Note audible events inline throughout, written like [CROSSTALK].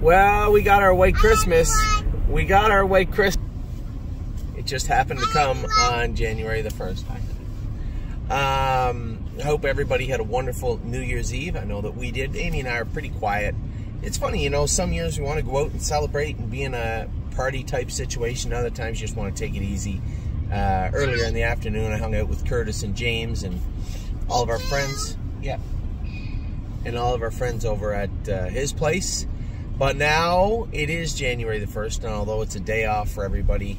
Well, we got our white Christmas. We got our white Christmas. It just happened to come on January the 1st. Um, I hope everybody had a wonderful New Year's Eve. I know that we did. Amy and I are pretty quiet. It's funny, you know, some years we want to go out and celebrate and be in a party type situation. Other times you just want to take it easy. Uh, earlier in the afternoon, I hung out with Curtis and James and all of our friends. Yeah. And all of our friends over at uh, his place. But now it is January the 1st, and although it's a day off for everybody,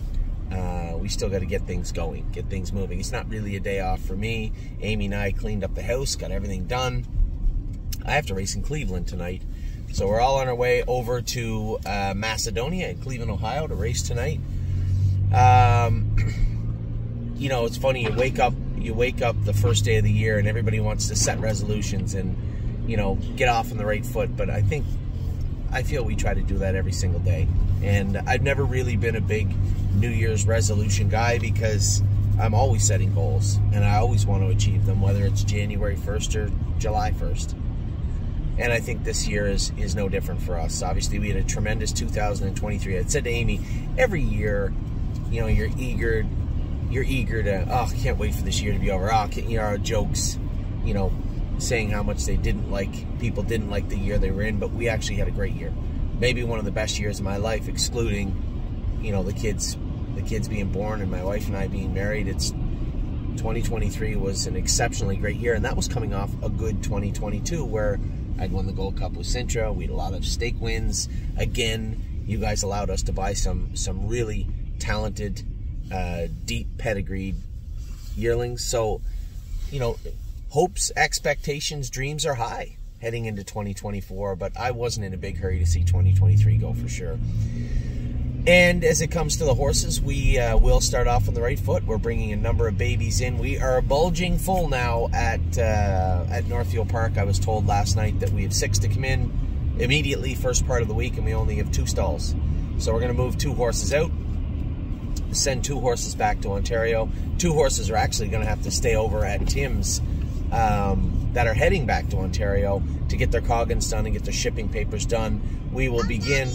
uh, we still got to get things going, get things moving. It's not really a day off for me. Amy and I cleaned up the house, got everything done. I have to race in Cleveland tonight. So we're all on our way over to uh, Macedonia in Cleveland, Ohio to race tonight. Um, [CLEARS THROAT] you know, it's funny, you wake up you wake up the first day of the year and everybody wants to set resolutions and, you know, get off on the right foot. But I think I feel we try to do that every single day. And I've never really been a big New Year's resolution guy because I'm always setting goals and I always want to achieve them, whether it's January 1st or July 1st. And I think this year is, is no different for us. Obviously, we had a tremendous 2023. I said to Amy, every year, you know, you're eager, you're eager to, oh, I can't wait for this year to be over. Oh, you know, jokes, you know, saying how much they didn't like, people didn't like the year they were in, but we actually had a great year. Maybe one of the best years of my life, excluding, you know, the kids, the kids being born and my wife and I being married. It's 2023 was an exceptionally great year, and that was coming off a good 2022 where I'd won the Gold Cup with Sintra. We had a lot of stake wins. Again, you guys allowed us to buy some some really talented, uh, deep pedigreed yearlings. So, you know, hopes, expectations, dreams are high heading into 2024, but I wasn't in a big hurry to see 2023 go for sure. And as it comes to the horses, we uh, will start off on the right foot. We're bringing a number of babies in. We are bulging full now at uh, at Northfield Park. I was told last night that we have six to come in immediately first part of the week, and we only have two stalls. So we're going to move two horses out, send two horses back to Ontario. Two horses are actually going to have to stay over at Tim's um, that are heading back to Ontario to get their Coggins done and get their shipping papers done. We will begin.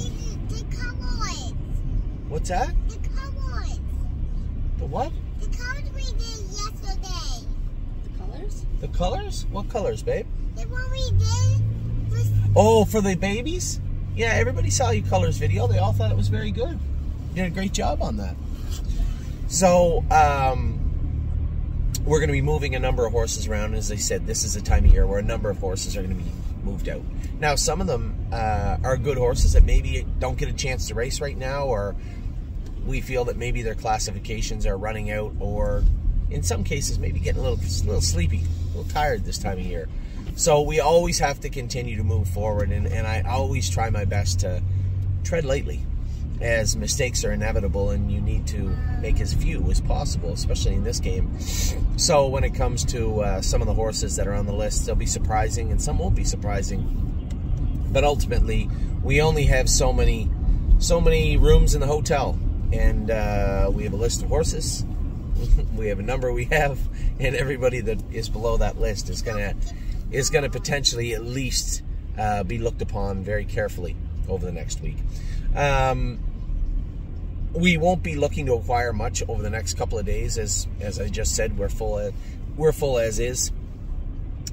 What's that? The colors. The what? The colors we did yesterday. The colors? The colors? What colors, babe? The one we did was Oh, for the babies? Yeah, everybody saw your colors video. They all thought it was very good. You did a great job on that. So, um, we're going to be moving a number of horses around. As I said, this is a time of year where a number of horses are going to be moved out. Now, some of them uh, are good horses that maybe don't get a chance to race right now, or we feel that maybe their classifications are running out, or in some cases, maybe getting a little, a little sleepy, a little tired this time of year. So we always have to continue to move forward, and, and I always try my best to tread lightly as mistakes are inevitable and you need to make as few as possible, especially in this game. So when it comes to uh, some of the horses that are on the list, they'll be surprising and some won't be surprising. But ultimately, we only have so many, so many rooms in the hotel, and uh, we have a list of horses. [LAUGHS] we have a number we have, and everybody that is below that list is gonna is gonna potentially at least uh, be looked upon very carefully over the next week. Um, we won't be looking to acquire much over the next couple of days, as as I just said, we're full of, we're full as is.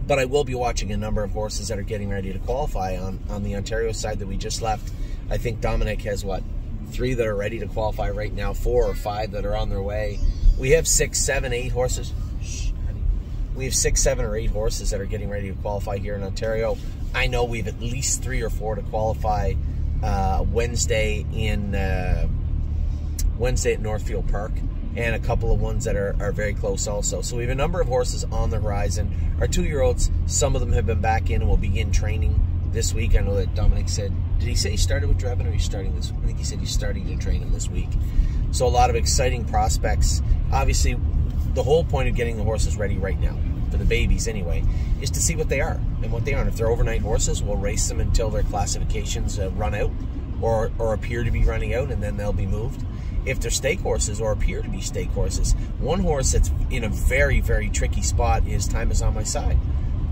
But I will be watching a number of horses that are getting ready to qualify on on the Ontario side that we just left. I think Dominic has what three that are ready to qualify right now, four or five that are on their way. We have six, seven, eight horses. We have six, seven, or eight horses that are getting ready to qualify here in Ontario. I know we have at least three or four to qualify uh, Wednesday in. Uh, Wednesday at Northfield Park, and a couple of ones that are, are very close also. So we have a number of horses on the horizon. Our two year olds, some of them have been back in and will begin training this week. I know that Dominic said, did he say he started with Drebin or he's starting this? I think he said he's starting to train him this week. So a lot of exciting prospects. Obviously, the whole point of getting the horses ready right now, for the babies anyway, is to see what they are and what they aren't. If they're overnight horses, we'll race them until their classifications uh, run out or, or appear to be running out and then they'll be moved if they're stake horses or appear to be stake horses. One horse that's in a very, very tricky spot is Time is on My Side.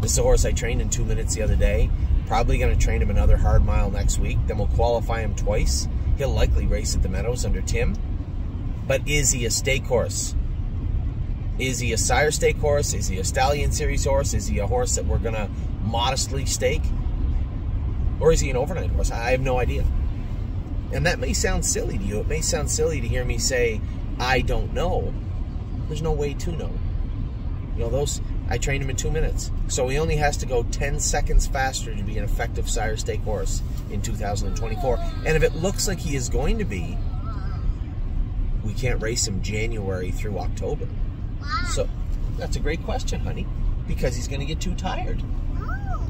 This is a horse I trained in two minutes the other day. Probably going to train him another hard mile next week. Then we'll qualify him twice. He'll likely race at the Meadows under Tim. But is he a stake horse? Is he a sire stake horse? Is he a stallion series horse? Is he a horse that we're going to modestly stake? Or is he an overnight horse? I have no idea. And that may sound silly to you. It may sound silly to hear me say, I don't know. There's no way to know. You know, those I trained him in two minutes. So he only has to go 10 seconds faster to be an effective sire stake horse in 2024. And if it looks like he is going to be, we can't race him January through October. So that's a great question, honey, because he's going to get too tired. Oh.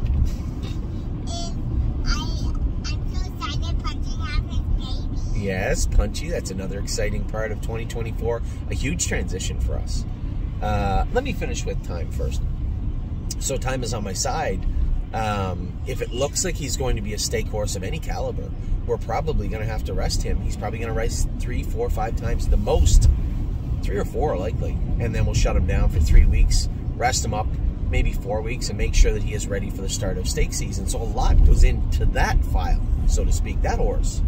And I, I'm so excited Punchy have his baby. Yes, Punchy, that's another exciting part of 2024. A huge transition for us. Uh, let me finish with time first. So time is on my side. Um, if it looks like he's going to be a stake horse of any caliber, we're probably going to have to rest him. He's probably going to race three, four, five times the most. Three or four likely. And then we'll shut him down for three weeks, rest him up, maybe four weeks, and make sure that he is ready for the start of stake season. So a lot goes into that file, so to speak, that horse.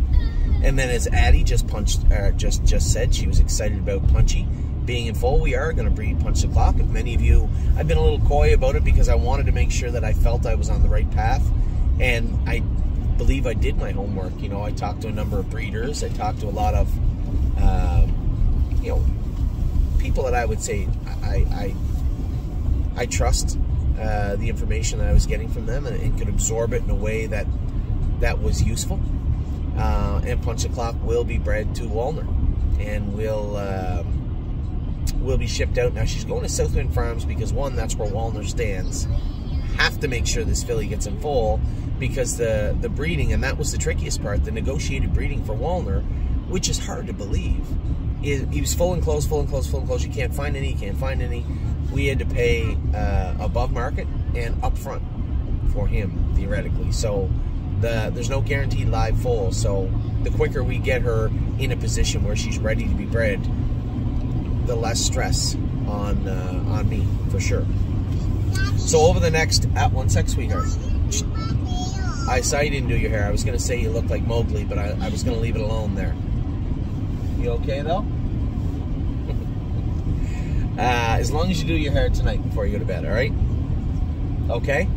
And then as Addie just punched, uh, just just said, she was excited about Punchy being in full. We are going to breed Punch the Clock. And many of you, I've been a little coy about it because I wanted to make sure that I felt I was on the right path, and I believe I did my homework. You know, I talked to a number of breeders. I talked to a lot of, um, you know, people that I would say I I, I trust uh, the information that I was getting from them and, and could absorb it in a way that that was useful. Uh, and Punch the Clock will be bred to Walner, and will um, will be shipped out. Now she's going to Southwind Farms because one, that's where Walner stands. Have to make sure this filly gets in full because the the breeding, and that was the trickiest part, the negotiated breeding for Walner, which is hard to believe. He was full and close, full and close, full and close. You can't find any, you can't find any. We had to pay uh, above market and upfront for him theoretically. So the there's no guaranteed live foal. So the quicker we get her in a position where she's ready to be bred, the less stress on uh, on me for sure. So over the next at one sec, sweetheart. I saw you didn't do your hair. I was gonna say you look like Mowgli, but I, I was gonna leave it alone there. You okay though? [LAUGHS] uh, as long as you do your hair tonight before you go to bed, all right? Okay.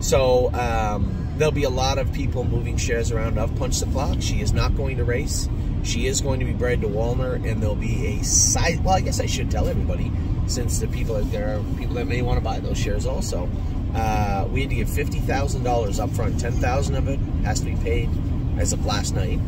So um, there'll be a lot of people moving shares around of Punch the Clock. She is not going to race. She is going to be bred to Walner, and there'll be a size. Well, I guess I should tell everybody, since the people out there are people that may want to buy those shares also. Uh, we had to give fifty thousand dollars up front. Ten thousand of it has to be paid as of last night,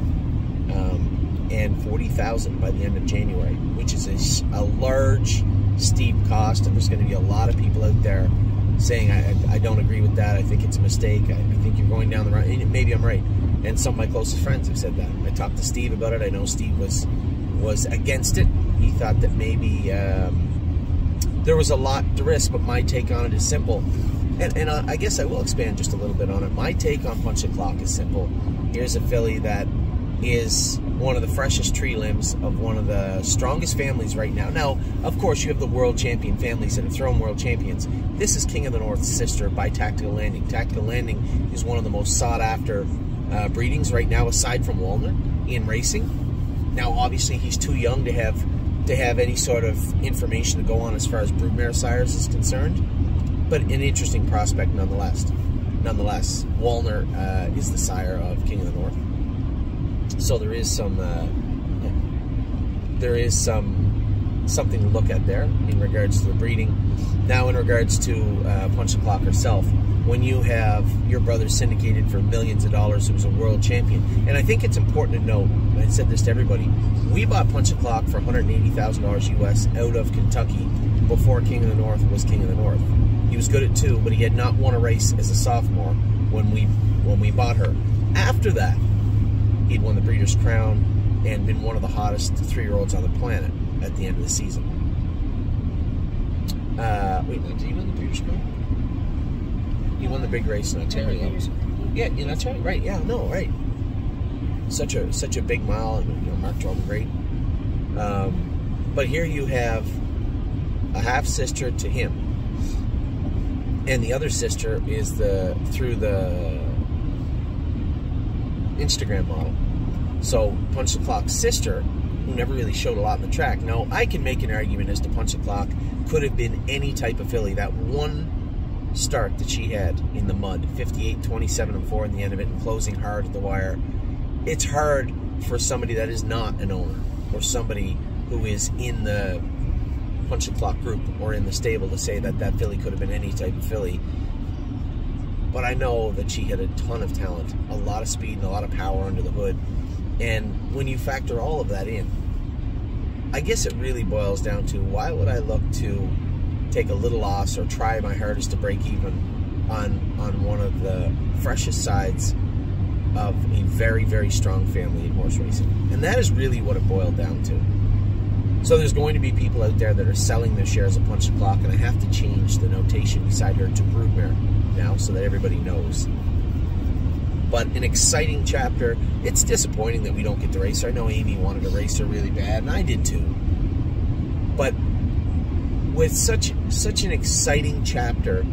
um, and forty thousand by the end of January, which is a, a large, steep cost. And there's going to be a lot of people out there saying I, I don't agree with that. I think it's a mistake. I, I think you're going down the right. Maybe I'm right. And some of my closest friends have said that. I talked to Steve about it. I know Steve was was against it. He thought that maybe um, there was a lot to risk, but my take on it is simple. And, and I, I guess I will expand just a little bit on it. My take on Punch the Clock is simple. Here's a filly that is one of the freshest tree limbs of one of the strongest families right now. Now, of course, you have the world champion families that have thrown world champions. This is King of the North's sister by Tactical Landing. Tactical Landing is one of the most sought after uh, breedings right now, aside from Walner, in racing. Now, obviously, he's too young to have to have any sort of information to go on as far as broodmare sires is concerned, but an interesting prospect nonetheless. Nonetheless, Walner uh, is the sire of King of the North so there is some uh, there is some something to look at there in regards to the breeding. Now, in regards to uh, Punch the Clock herself, when you have your brother syndicated for millions of dollars, who was a world champion, and I think it's important to note. I said this to everybody: we bought Punch the Clock for 180 thousand dollars US out of Kentucky before King of the North was King of the North. He was good at two, but he had not won a race as a sophomore when we when we bought her. After that, he'd won the Breeders' Crown and been one of the hottest three-year-olds on the planet at the end of the season. Uh, wait, did he win the Breeders' Crown? He won the big race in Ontario. Yeah, in Ontario, right? Yeah, no, right. Such a such a big mile, and you know Mark drove great. Um, but here you have a half sister to him, and the other sister is the through the Instagram model. So Punch the Clock's sister, who never really showed a lot in the track. Now I can make an argument as to Punch the Clock could have been any type of filly. That one start that she had in the mud, 58, 27, and 4 in the end of it, and closing hard at the wire. It's hard for somebody that is not an owner or somebody who is in the punch the clock group or in the stable to say that that filly could have been any type of filly. But I know that she had a ton of talent, a lot of speed, and a lot of power under the hood. And when you factor all of that in, I guess it really boils down to why would I look to take a little loss or try my hardest to break even on on one of the freshest sides of a very very strong family in horse racing, and that is really what it boiled down to. So there's going to be people out there that are selling their shares of Punch the Clock, and I have to change the notation beside her to Broodmare now so that everybody knows. But an exciting chapter. It's disappointing that we don't get to race her. I know Amy wanted to race her really bad, and I did too. But with such such an exciting chapter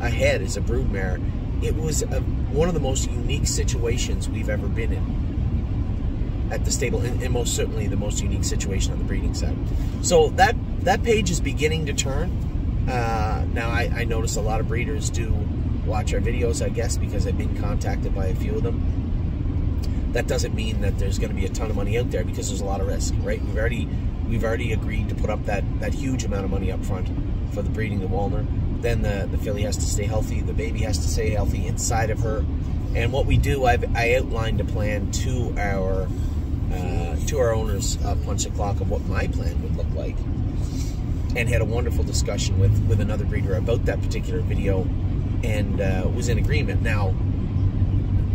ahead as a broodmare, it was a, one of the most unique situations we've ever been in at the stable, and, and, most certainly the most unique situation on the breeding side. So that that page is beginning to turn. Uh, now I, I notice a lot of breeders do watch our videos, I guess, because I've been contacted by a few of them. That doesn't mean that there's going to be a ton of money out there because there's a lot of risk, right? We've already we've already agreed to put up that that huge amount of money up front for the breeding the Walner. Then the the filly has to stay healthy, the baby has to stay healthy inside of her. And what we do, I've I outlined a plan to our uh, to our owners of Punch the Clock of what my plan would look like, and had a wonderful discussion with with another breeder about that particular video, and uh, was in agreement. Now,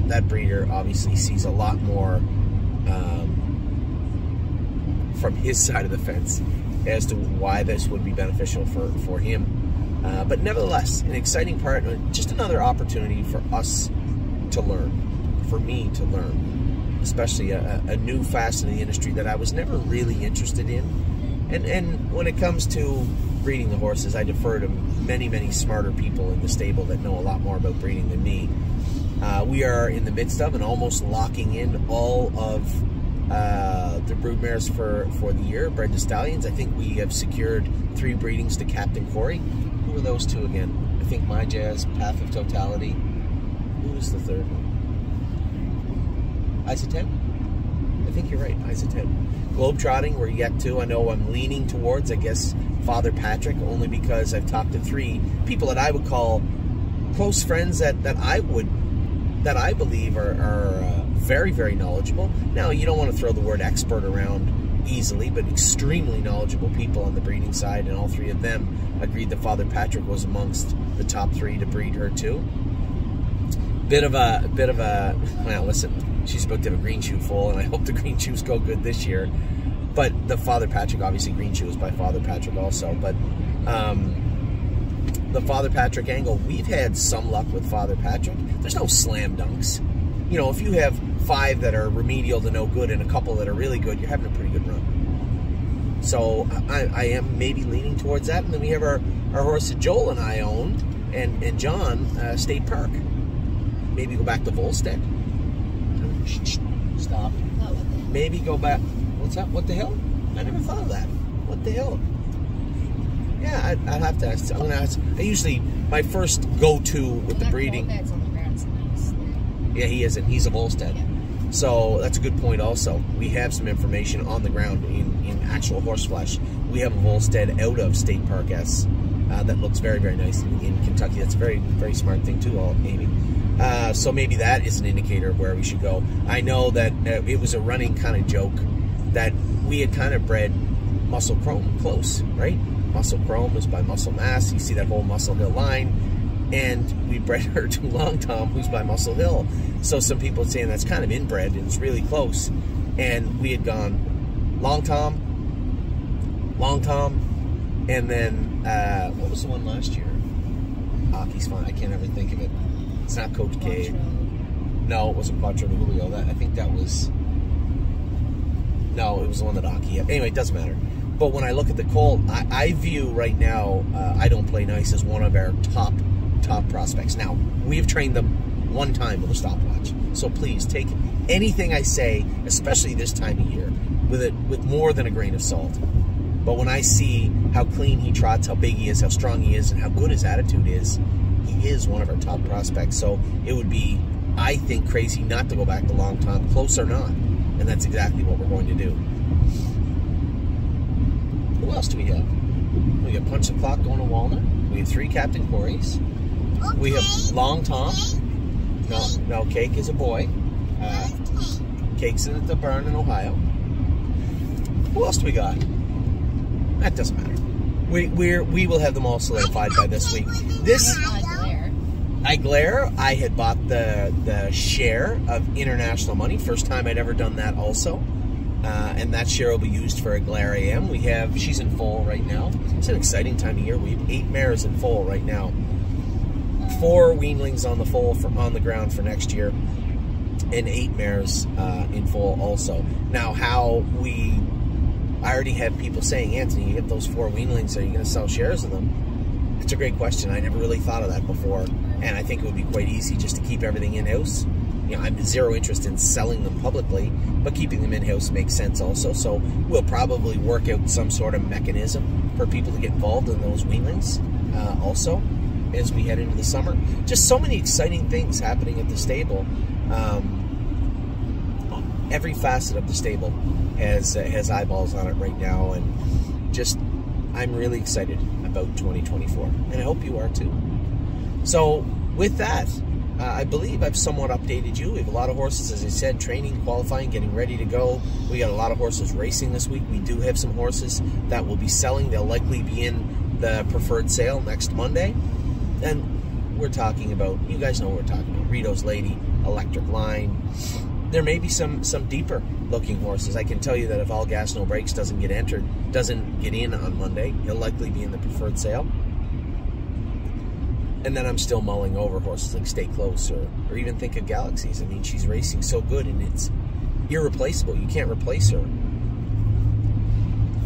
that breeder obviously sees a lot more um, from his [LAUGHS] side of the fence as to why this would be beneficial for for him. Uh, but nevertheless, an exciting part, just another opportunity for us to learn, for me to learn especially a, a new facet of the industry that I was never really interested in. And and when it comes to breeding the horses, I defer to many many smarter people in the stable that know a lot more about breeding than me. Uh, we are in the midst of and almost locking in all of uh, the broodmares for for the year, bred to stallions. I think we have secured three breedings to Captain Corey. Who are those two again? I think My Jazz, Path of Totality. Who is the third one? Isa 10? I think you're right, Isa 10. Globetrotting, we're yet to. I know I'm leaning towards, I guess, Father Patrick, only because I've talked to three people that I would call close friends that, that I would, that I believe are, are uh, very, very knowledgeable. Now, you don't want to throw the word expert around easily, but extremely knowledgeable people on the breeding side, and all three of them agreed that Father Patrick was amongst the top three to breed her too. Bit of a, bit of a, well, listen, she's about to have a green shoe full, and I [LAUGHS] hope the green shoes go good this year. But the Father Patrick, obviously, green shoe is by Father Patrick also. But um, the Father Patrick angle, we've had some luck with Father Patrick. There's no slam dunks. You know, if you have five that are remedial to no good and a couple that are really good, you're having a pretty good run. So I, I am maybe leaning towards that. And then we have our, our horse that Joel and I own, and, and John, uh, State Park. Maybe go back to Volstead Stop. Maybe go back. What's that? What the hell? I never thought of that. What the hell? Yeah, I'd, I'd have to ask. I'm gonna ask. I usually my first go-to with the breeding. Yeah, he isn't. He's a Volstead. Yeah. So that's a good point. Also, we have some information on the ground in in actual horse flesh. We have a Volstead out of State Park S uh, that looks very very nice in, in Kentucky. That's a very very smart thing too, all Amy. Uh, so maybe that is an indicator of where we should go. I know that uh, it was a running kind of joke that we had kind of bred Muscle Chrome close, right? Muscle Chrome is by Muscle Mass. You see that whole Muscle Hill line. And we [LAUGHS] bred her to Long Tom, who's by Muscle Hill. So some people saying that's kind of inbred and it's really close. And we had gone Long Tom, Long Tom, and then uh, what was the one last year? Hockey's fine. I can't ever think of it. It's not Coach K. No, it wasn't Cuatro de Julio. That I think that was. No, it was the one that Aki. Anyway, it doesn't matter. But when I look at the Colt, I, I view right now, uh, I don't play nice as one of our top top prospects. Now we've trained them one time with a stopwatch, so please take anything I say, especially this time of year, with it with more than a grain of salt. But when I see how clean he trots, how big he is, how strong he is, and how good his attitude is, he is one of our top prospects. So it would be, I think, crazy not to go back to long Tom, close or not. And that's exactly what we're going to do. Who else do we have? We got Punch the Clock going to Walner. We have three Captain Coreys. Okay. We have Long Tom. Cake. No, no, Cake is a boy. Uh, cake? Cake's in at the barn in Ohio. Who else do we got? That doesn't matter. We we're, we will have them all solidified by this week. This I glare. I had bought the the share of International Moni. First time I'd ever done that. Also, uh, and that share will be used for a glare AM. We have she's in full right now. It's an exciting time of year. We have eight mares in full right now. Four weanlings on the full for on the ground for next year, and eight mares uh, in full also. Now, how we I already have people saying, Anthony, you get those four weanlings, are you going to sell shares of them? It's a great question. I never really thought of that before, and I think it would be quite easy just to keep everything in house. You know, I'm zero interest in selling them publicly, but keeping them in house makes sense also. So we'll probably work out some sort of mechanism for people to get involved in those weanlings uh, also as we head into the summer. Just so many exciting things happening at the stable. Um, every facet of the stable has uh, has eyeballs on it right now, and just I'm really excited about 2024, and I hope you are too. So with that, uh, I believe I've somewhat updated you. We have a lot of horses, as I said, training, qualifying, getting ready to go. We got a lot of horses racing this week. We do have some horses that will be selling. They'll likely be in the preferred sale next Monday, and we're talking about. You guys know what we're talking about. Rito's Lady, Electric Line there may be some some deeper looking horses. I can tell you that if All Gas No Brakes doesn't get entered, doesn't get in on Monday, he'll likely be in the preferred sale. And then I'm still mulling over horses like Stay Close or, or even think of Galaxies. I mean, she's racing so good and it's irreplaceable. You can't replace her.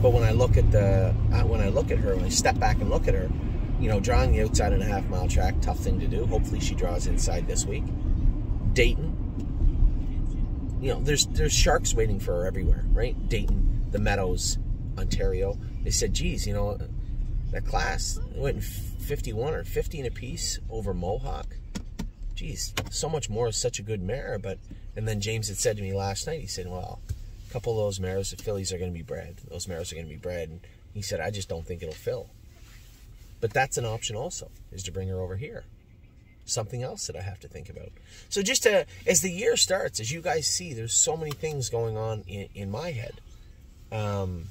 But when I look at the when I look at her, when I step back and look at her, you know, drawing the outside and a half mile track, tough thing to do. Hopefully, she draws inside this week. Dayton, you know, there's there's sharks waiting for her everywhere, right? Dayton, the Meadows, Ontario. They said, geez, you know, that class went in 51 or 15 apiece over Mohawk. Geez, so much more is such a good mare. But and then James had said to me last night, he said, well, a couple of those mares, the fillies are going to be bred. Those mares are going to be bred. And he said, I just don't think it'll fill. But that's an option also, is to bring her over here something else that I have to think about. So just to, as the year starts, as you guys see, there's so many things going on in, in my head. Um,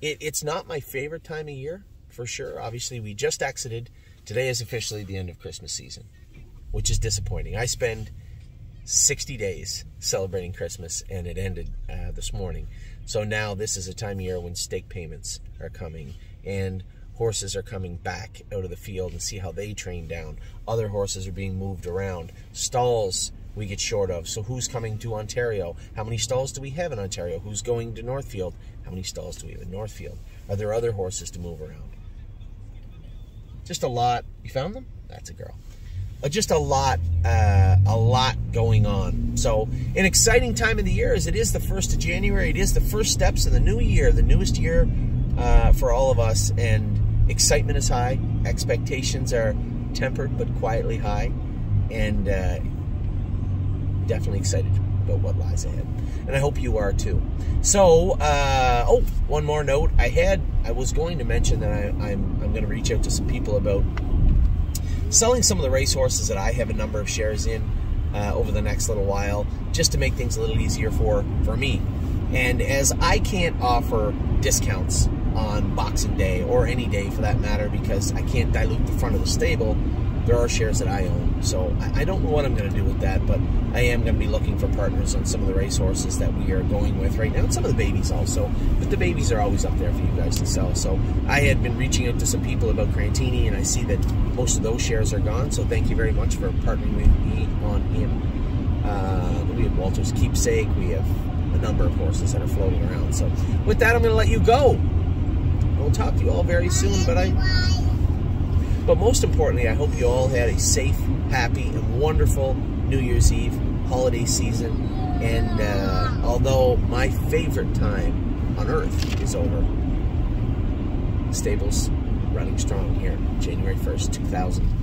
it, it's not my favorite time of year, for sure. Obviously, we just exited. Today is officially the end of Christmas season, which is disappointing. I spend 60 days celebrating Christmas, and it ended uh, this morning. So now this is a time of year when stake payments are coming, and horses are coming back out of the field and see how they train down. Other horses are being moved around. Stalls we get short of. So who's coming to Ontario? How many stalls do we have in Ontario? Who's going to Northfield? How many stalls do we have in Northfield? Are there other horses to move around? Just a lot. You found them? That's a girl. Uh, just a lot, uh, a lot going on. So, an exciting time of the year as it is the first of January. It is the first steps of the new year, the newest year uh, for all of us, and excitement is high. Expectations are tempered but quietly high, and uh, definitely excited about what lies ahead. And I hope you are too. So, uh, oh, one more note. I had, I was going to mention that I, I'm, I'm going to reach out to some people about selling some of the racehorses that I have a number of shares in uh, over the next little while, just to make things a little easier for for me. And as I can't offer discounts on Boxing Day or any day for that matter, because I can't dilute the front of the stable, there are shares that I own. So I, don't know what I'm going to do with that, but I am going to be looking for partners on some of the racehorses that we are going with right now, and some of the babies also. But the babies are always up there for you guys to sell. So I had been reaching out to some people about Crantini, and I see that most of those shares are gone. So thank you very much for partnering with me on him. Uh, we have Walter's Keepsake. We have a number of horses that are floating around. So with that, I'm going to let you go. We'll talk to you all very soon. But I, but most importantly, I hope you all had a safe, happy, and wonderful New Year's Eve holiday season. And uh, although my favorite time on Earth is over, Stables running strong here, January 1st, 2024.